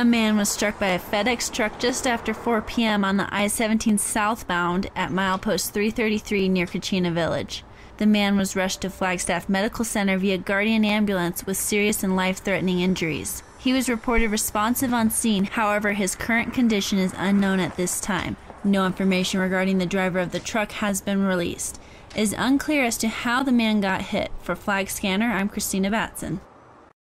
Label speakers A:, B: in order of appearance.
A: A man was struck by a FedEx truck just after 4 p.m. on the I 17 southbound at milepost 333 near Kachina Village. The man was rushed to Flagstaff Medical Center via Guardian ambulance with serious and life threatening injuries. He was reported responsive on scene, however, his current condition is unknown at this time. No information regarding the driver of the truck has been released. It is unclear as to how the man got hit. For Flagscanner, I'm Christina Batson.